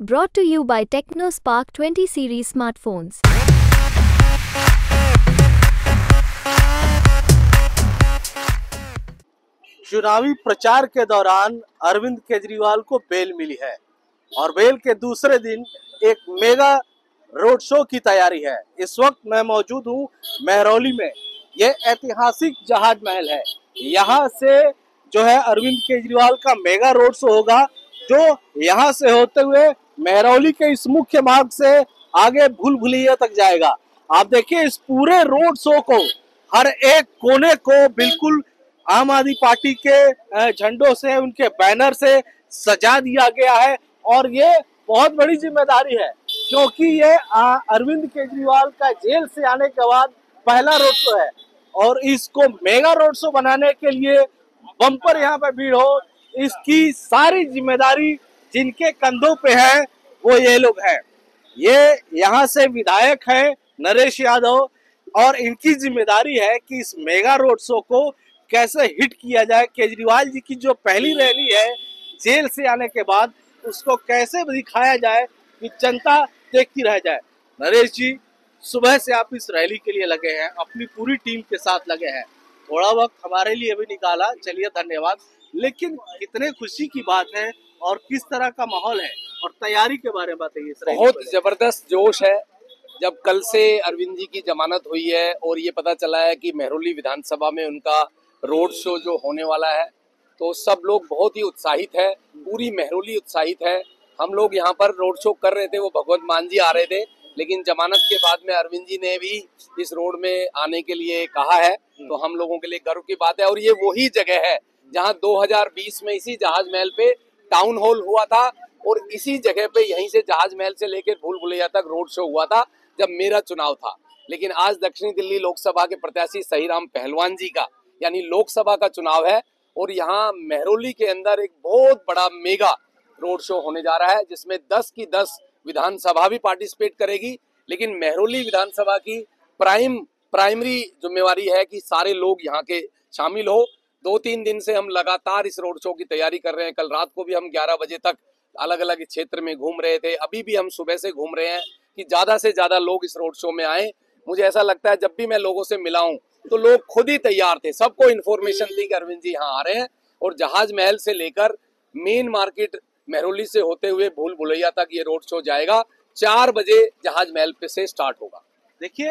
Brought to you by TechnoSpark 20 series smartphones. चुनावी प्रचार के दौरान अरविंद केजरीवाल को बेल मिली है और बेल के दूसरे दिन एक मेगा रोड शो की तैयारी है। इस वक्त मैं मौजूद हूँ महरौली में। ये ऐतिहासिक जहाज़ महल है। यहाँ से जो है अरविंद केजरीवाल का मेगा रोड शो होगा, जो यहाँ से होते हुए महरौली के इस मुख्य मार्ग से आगे भूल भुलैया तक जाएगा। आप देखिए, इस पूरे रोड शो को, हर एक कोने को बिल्कुल आम आदमी पार्टी के झंडों से, उनके बैनर से सजा दिया गया है। और ये बहुत बड़ी ज़िम्मेदारी है, क्योंकि ये अरविंद केजरीवाल का जेल से आने के बाद पहला रोड शो है। और इसको मेगा रोड शो बनाने के लिए बम्पर यहाँ पे भीड़ हो, इसकी सारी ज़िम्मेदारी जिनके कंधों पे है वो ये लोग हैं। ये यहाँ से विधायक है नरेश यादव और इनकी ज़िम्मेदारी है कि इस मेगा रोड शो को कैसे हिट किया जाए। केजरीवाल जी की जो पहली रैली है जेल से आने के बाद, उसको कैसे दिखाया जाए कि जनता देखती रह जाए। नरेश जी, सुबह से आप इस रैली के लिए लगे हैं, अपनी पूरी टीम के साथ लगे हैं। थोड़ा वक्त हमारे लिए भी निकाला। चलिए, धन्यवाद। लेकिन कितने खुशी की बात है और किस तरह का माहौल है। और तैयारी के बारे में बताइए बहुत ज़बरदस्त जोश है। जब कल से अरविंद जी की जमानत हुई है और ये पता चला है कि मेहरौली विधानसभा में उनका रोड शो जो होने वाला है तो सब लोग बहुत ही उत्साहित है पूरी मेहरोली उत्साहित है। हम लोग यहाँ पर रोड शो कर रहे थे वो भगवंत मान जी आ रहे थे लेकिन जमानत के बाद में अरविंद जी ने भी इस रोड में आने के लिए कहा है तो हम लोगों के लिए गर्व की बात है। और ये वही जगह है जहाँ 2020 में इसी जहाज़ महल पे टाउन हॉल हुआ था और इसी जगह पे यहीं से जहाज़ महल से लेकर भूल भुलैया तक रोड शो हुआ था, जब मेरा चुनाव था। लेकिन आज दक्षिणी दिल्ली लोकसभा के प्रत्याशी सहीराम पहलवान जी का, यानी लोकसभा का चुनाव है और यहाँ मेहरौली के अंदर एक बहुत बड़ा मेगा रोड शो होने जा रहा है, जिसमें 10 की 10 विधानसभा भी पार्टिसिपेट करेगी। लेकिन मेहरौली विधानसभा की प्राइम प्राइमरी जिम्मेवारी है कि सारे लोग यहाँ के शामिल हो। दो तीन दिन से हम लगातार इस रोड शो की तैयारी कर रहे हैं। कल रात को भी हम 11 बजे तक अलग अलग क्षेत्र में घूम रहे थे। अभी भी हम सुबह से घूम रहे हैं कि ज़्यादा से ज़्यादा लोग इस रोड शो में आए। मुझे ऐसा लगता है जब भी मैं लोगों से मिला हूँ तो लोग खुद ही तैयार थे। सबको इन्फॉर्मेशन थी कि अरविंद जी यहाँ आ रहे हैं और जहाज़ महल से लेकर मेन मार्केट मेहरोली से होते हुए भूल भुलैया तक ये रोड शो जाएगा। चार बजे जहाज़ महल पे से स्टार्ट होगा। देखिए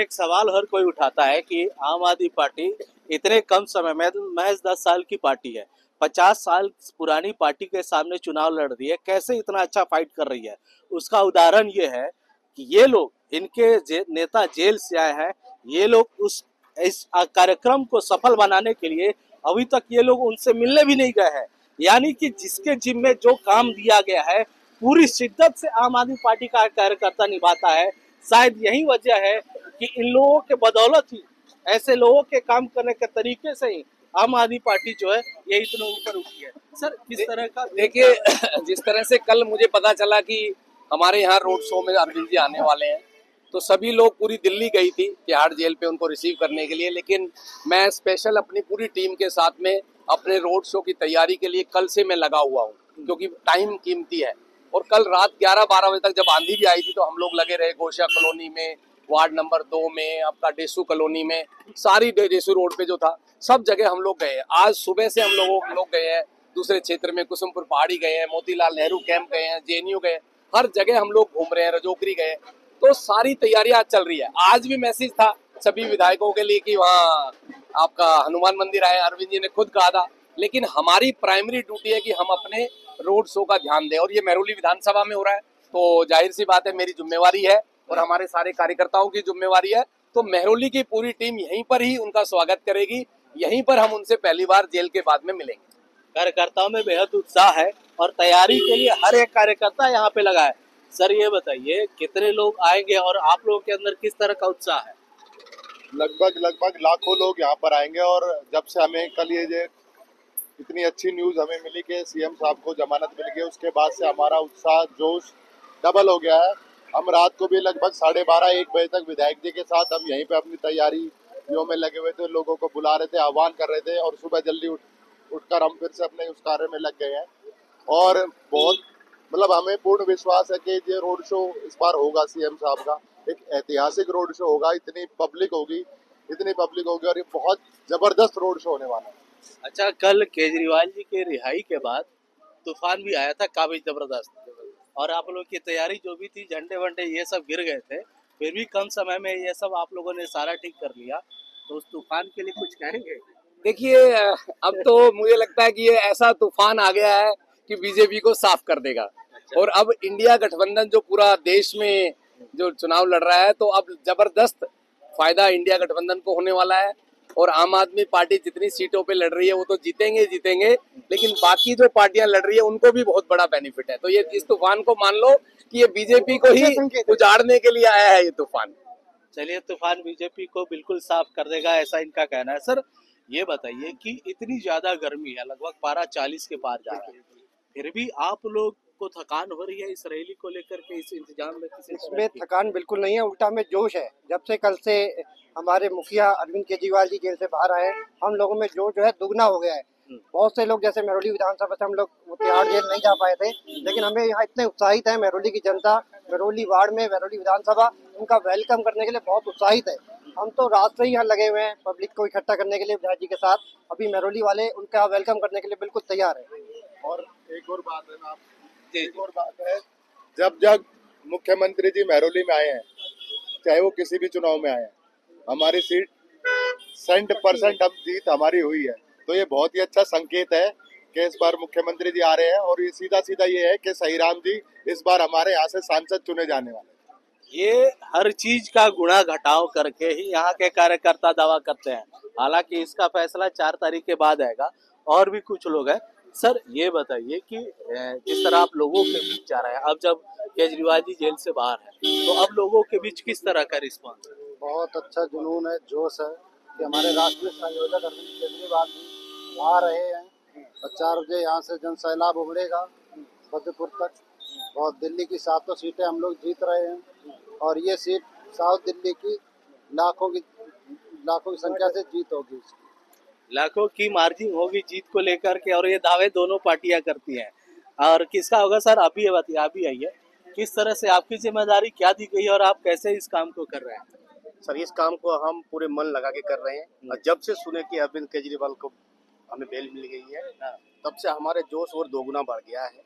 एक सवाल हर कोई उठाता है कि आम आदमी पार्टी इतने कम समय में महज दस साल की पार्टी है। पचास साल पुरानी पार्टी के सामने चुनाव लड़ रही है कैसे इतना अच्छा फाइट कर रही है? उसका उदाहरण ये है कि ये लोग इनके जे, नेता जेल से आए हैं ये लोग उस इस कार्यक्रम को सफल बनाने के लिए अभी तक ये लोग उनसे मिलने भी नहीं गए हैं। यानी कि जिसके जिम में जो काम दिया गया है पूरी शिद्दत से आम आदमी पार्टी का कार्यकर्ता निभाता है शायद यही वजह है कि इन लोगों के बदौलत ही ऐसे लोगों के काम करने के तरीके से ही आम आदमी पार्टी जो है ये इतना ऊपर उठी है। सर किस दे- तरह का देखिए जिस तरह से कल मुझे पता चला कि हमारे यहाँ रोड शो में अरविंद जी आने वाले हैं तो सभी लोग पूरी दिल्ली गई थी तिहाड़ जेल पे उनको रिसीव करने के लिए लेकिन मैं स्पेशल अपनी पूरी टीम के साथ में अपने रोड शो की तैयारी के लिए कल से मैं लगा हुआ हूँ क्योंकि टाइम कीमती है। और कल रात 11-12 बजे तक जब आंधी भी आई थी तो हम लोग लगे रहे गोशा कॉलोनी में, वार्ड नंबर दो में, आपका डेसू कॉलोनी में, सारी डेसू रोड पे जो था, सब जगह हम लोग गए। आज सुबह से हम लोगों लोग गए हैं, दूसरे क्षेत्र में कुसुमपुर पहाड़ी गए हैं, मोतीलाल नेहरू कैंप गए हैं, जेएनयू गए हर जगह हम लोग घूम रहे हैं, रजोकरी गए तो सारी तैयारियाँ चल रही है। आज भी मैसेज था सभी विधायकों के लिए कि वहाँ आपका हनुमान मंदिर आए, अरविंद जी ने खुद कहा था लेकिन हमारी प्राइमरी ड्यूटी है कि हम अपने रोड शो का ध्यान दें। और ये मेहरौली विधानसभा में हो रहा है तो ज़ाहिर सी बात है मेरी जिम्मेवारी है और हमारे सारे कार्यकर्ताओं की जिम्मेवारी है। तो मेहरौली की पूरी टीम यहीं पर ही उनका स्वागत करेगी। यहीं पर हम उनसे पहली बार जेल के बाद में मिलेंगे। कार्यकर्ताओं में बेहद उत्साह है और तैयारी के लिए हर एक कार्यकर्ता यहाँ पे लगा है। सर ये बताइए कितने लोग आएँगे और आप लोगों के अंदर किस तरह का उत्साह है? लगभग लगभग लाखों लोग यहाँ पर आएँगे और जब से हमें कल ये इतनी अच्छी न्यूज़ हमें मिली कि सीएम साहब को जमानत मिल गई। उसके बाद से हमारा उत्साह, जोश डबल हो गया है। हम रात को भी लगभग साढ़े बारह, एक बजे तक विधायक जी के साथ हम यहीं पे अपनी तैयारियों में लगे हुए थे, लोगों को बुला रहे थे, आह्वान कर रहे थे और सुबह जल्दी उठ, उठकर हम फिर से अपने उस कार्य में लग गए हैं। और बहुत मतलब हमें पूर्ण विश्वास है कि ये रोड शो इस बार होगा सीएम साहब का। एक ऐतिहासिक रोड शो होगा, इतनी पब्लिक होगी, इतनी पब्लिक होगी और ये बहुत ज़बरदस्त रोड शो होने वाला है। अच्छा कल केजरीवाल जी के रिहाई के बाद तूफ़ान भी आया था काफ़ी ज़बरदस्त। और आप लोग की तैयारी जो भी थी झंडे वंडे ये सब गिर गए थे। फिर भी कम समय में ये सब आप लोगों ने सारा ठीक कर लिया। तो उस तूफ़ान के लिए कुछ कहेंगे? देखिए अब तो मुझे लगता है कि ये ऐसा तूफ़ान आ गया है कि बीजेपी को साफ़ कर देगा। और अब इंडिया गठबंधन जो पूरा देश में जो चुनाव लड़ रहा है तो अब ज़बरदस्त फ़ायदा इंडिया गठबंधन को होने वाला है। और आम आदमी पार्टी जितनी सीटों पे लड़ रही है वो तो जीतेंगे जीतेंगे। लेकिन बाकी जो पार्टियाँ लड़ रही है उनको भी बहुत बड़ा बेनिफिट है। तो ये इस तूफ़ान को मान लो कि ये बीजेपी को ही उजाड़ने के लिए आया है ये तूफ़ान। चलिए तूफ़ान बीजेपी को बिल्कुल साफ़ कर देगा ऐसा इनका कहना है। सर ये बताइए कि इतनी ज़्यादा गर्मी है लगभग पारा चालीस के पार जा रहा है। फिर भी आप लोग को थकान हो रही है इस रैली को लेकर के इस इंतज़ाम में किसी इसमें थकान बिल्कुल नहीं है उल्टा में जोश है। जब से कल से हमारे मुखिया अरविंद केजरीवाल जी जेल से बाहर आए हम लोगों में जोश जो है दुगना हो गया है। हम्म। बहुत से लोग जैसे मेहरौली विधानसभा से हम लोग तिहाड़ जेल नहीं जा पाए थे लेकिन हमें यहाँ इतने उत्साहित है मेहरौली की जनता मेहरौली वार्ड में मेहरौली विधानसभा उनका वेलकम करने के लिए बहुत उत्साहित है। हम तो रात से ही यहाँ लगे हुए हैं पब्लिक को इकट्ठा करने के लिए विधायक जी के साथ। अभी मेहरौली वाले उनका वेलकम करने के लिए बिल्कुल तैयार है। और एक और बात है ना आप एक और बात है जब जब मुख्यमंत्री जी महरौली में आए हैं चाहे वो किसी भी चुनाव में आए हैं हमारी सीट सेंट परसेंट अब जीत हमारी हुई है। तो ये बहुत ही अच्छा संकेत है कि इस बार मुख्यमंत्री जी आ रहे हैं और ये सीधा सीधा ये है कि सही राम जी इस बार हमारे यहाँ से सांसद चुने जाने वाले ये हर चीज़ का गुणा घटाव करके ही यहाँ के कार्यकर्ता दावा करते हैं। हालाँकि इसका फैसला चार तारीख के बाद आएगा और भी कुछ लोग हैं। सर, ये बताइए कि जिस तरह आप लोगों के बीच जा रहे हैं, अब जब केजरीवाल जी जेल से बाहर है तो अब लोगों के बीच किस तरह का रिस्पॉन्स है? बहुत अच्छा जुनून है, जोश है कि हमारे राष्ट्रीय संयोजक अरविंद केजरीवाल जी आ रहे हैं। और चार बजे यहाँ से जन सैलाब उमड़ेगा फतेहपुर तक। और दिल्ली की सातों सीटें हम लोग जीत रहे हैं और ये सीट साउथ दिल्ली की लाखों की लाखों की संख्या से जीत होगी लाखों की मार्जिन होगी जीत को लेकर के और ये दावे दोनों पार्टियाँ करती हैं। और किसका होगा सर? अभी बताइए अभी आइए किस तरह से आपकी ज़िम्मेदारी क्या दी गई है और आप कैसे इस काम को कर रहे हैं? सर इस काम को हम पूरे मन लगा के कर रहे हैं। और जब से सुने कि अरविंद केजरीवाल को हमें बेल मिल गई है हाँ। तब से हमारे जोश और दोगुना बढ़ गया है।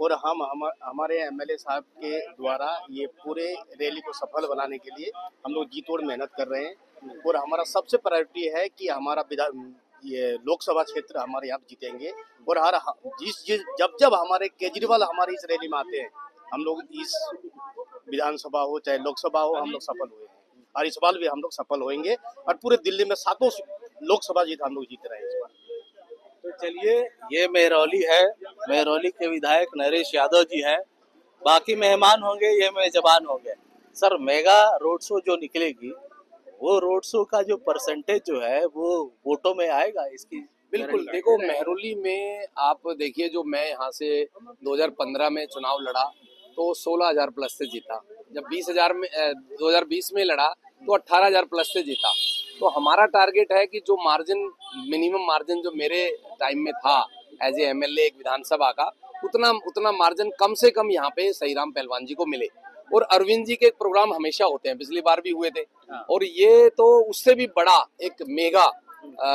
और हम हम, हमारे एमएलए साहब के द्वारा ये पूरे रैली को सफल बनाने के लिए हम लोग जी तोड़ मेहनत कर रहे हैं। और हमारा सबसे प्रायोरिटी है कि हमारा विधान ये लोकसभा क्षेत्र हमारे यहाँ जीतेंगे। और हर जिस जिस, जब जब हमारे केजरीवाल हमारे इस रैली में आते हैं, हम लोग इस विधानसभा हो, चाहे लोकसभा हो, हम लोग सफल हुए हैं। और इस बार भी हम लोग सफल होंगे और पूरे दिल्ली में सातों लोकसभा जीत हम लोग जीत रहे हैं। तो चलिए ये मेहरौली है। मेहरौली के विधायक नरेश यादव जी हैं। बाकी मेहमान होंगे ये मेजबान होंगे। सर मेगा रोड शो जो निकलेगी वो रोड शो का जो परसेंटेज जो है वो वोटों में आएगा? इसकी बिल्कुल देखो मेहरौली में आप देखिए जो मैं यहाँ से 2015 में चुनाव लड़ा तो 16000 प्लस से जीता। जब 20000 में अ, 2020 में लड़ा तो 18000 प्लस से जीता। तो हमारा टारगेट है कि जो मार्जिन मिनिमम मार्जिन जो मेरे टाइम में था एज ए एमएलए एक विधानसभा का उतना उतना मार्जिन कम से कम यहाँ पे सही राम पहलवान जी को मिले। और अरविंद जी के एक प्रोग्राम हमेशा होते हैं पिछली बार भी हुए थे। हाँ। और ये तो उससे भी बड़ा एक मेगा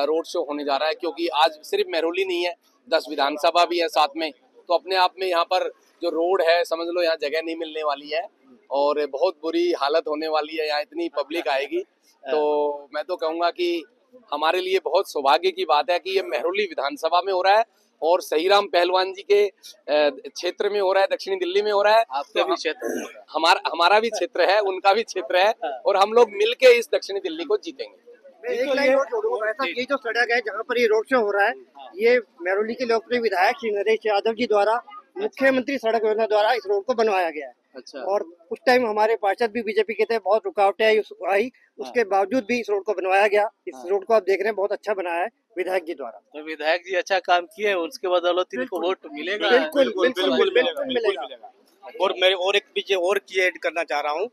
रोड शो होने जा रहा है क्योंकि आज सिर्फ़ मेहरौली नहीं है दस विधानसभा भी है साथ में। तो अपने आप में यहाँ पर जो रोड है समझ लो यहाँ जगह नहीं मिलने वाली है। और बहुत बुरी हालत होने वाली है यहाँ इतनी पब्लिक आएगी। तो मैं तो कहूँगा कि हमारे लिए बहुत सौभाग्य की बात है कि ये मेहरौली विधानसभा में हो रहा है और सहीराम पहलवान जी के क्षेत्र में हो रहा है दक्षिणी दिल्ली में हो रहा है। आपके तो भी क्षेत्र। हमारा हमारा भी क्षेत्र है उनका भी क्षेत्र है और हम लोग मिलके इस दक्षिणी दिल्ली को जीतेंगे। एक लाइन और जोड़ूँगा ऐसा ये जो सड़क है जहाँ पर ये रोड शो हो रहा है। ये मेहरौली के लोकप्रिय विधायक श्री नरेश यादव जी द्वारा मुख्यमंत्री सड़क योजना द्वारा इस रोड को बनवाया गया है। अच्छा। और उस टाइम हमारे पार्षद भी बीजेपी के थे बहुत रुकावटें आई उस- आई। उसके बावजूद भी इस रोड को बनवाया गया। इस हाँ। रोड को आप देख रहे हैं बहुत अच्छा बनाया है विधायक जी द्वारा। तो विधायक जी अच्छा काम किए उसके बदौलत इनको वोट मिलेगा। बिल्कुल बिल्कुल बिल्कुल मिलेगा और मैं और एक पीछे और चीज़ ऐड करना चाह रहा हूँ।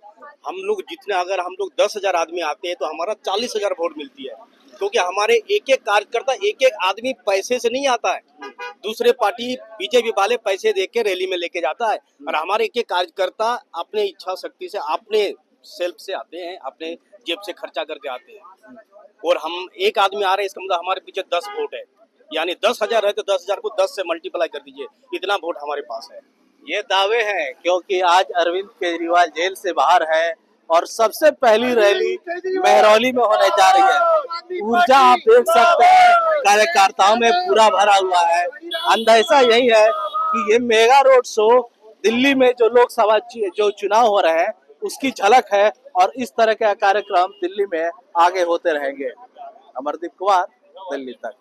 हम लोग जितने अगर हम लोग दस हज़ार आदमी आते हैं तो हमारा चालीस हज़ार वोट मिलती है। क्योंकि हमारे एक एक कार्यकर्ता एक एक आदमी पैसे से नहीं आता है। दूसरे पार्टी बीजेपी वाले पैसे दे के रैली में लेके जाता है और हमारे एक एक कार्यकर्ता अपने इच्छा शक्ति से अपने सेल्फ से आते हैं अपने जेब से खर्चा करके आते हैं। और हम एक आदमी आ रहे हैं इसका मतलब हमारे पीछे दस वोट है। यानी दस हज़ार है तो दस हज़ार को दस से मल्टीप्लाई कर दीजिए इतना वोट हमारे पास है। ये दावे हैं क्योंकि आज अरविंद केजरीवाल जेल से बाहर है और सबसे पहली रैली मेहरौली में होने जा रही है। ऊर्जा आप देख सकते हैं। कार्यकर्ताओं में पूरा भरा हुआ है। अंदेशा यही है कि ये मेगा रोड शो दिल्ली में जो लोकसभा जो चुनाव हो रहे हैं, उसकी झलक है और इस तरह के कार्यक्रम दिल्ली में आगे होते रहेंगे। अमरदीप कुमार, दिल्ली तक।